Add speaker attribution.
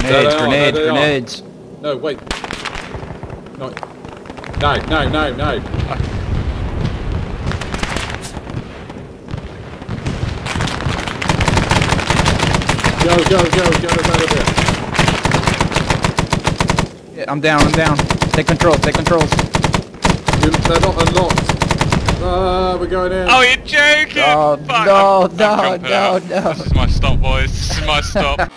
Speaker 1: Grenades,
Speaker 2: grenades, are.
Speaker 1: grenades.
Speaker 2: No, wait. No. No, no, no, no. Go, go, go, go, out of here.
Speaker 1: Yeah, I'm down, I'm down. Take control, take controls.
Speaker 2: You, they're not unlocked. Ah, we're going in.
Speaker 3: Oh, you're joking!
Speaker 1: Oh,
Speaker 3: Fuck,
Speaker 1: no,
Speaker 3: I'm- I'm
Speaker 1: no, no, no.
Speaker 3: This is my stop, boys. This is my stop.